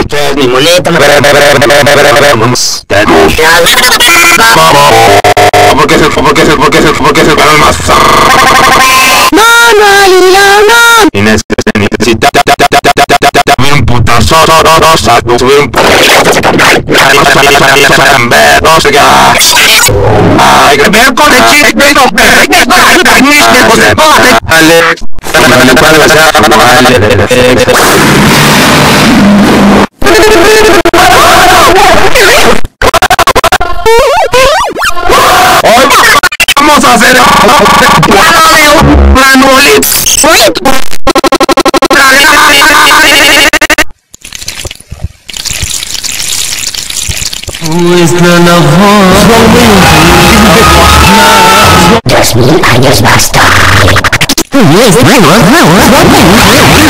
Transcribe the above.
Ustedes mi muleta, Inés que se subir un no sé qué. Me con el chiste, no, Alex, Hoy vamos a hacer Dos mil años basta. Yes, my work, my work, my work, my work.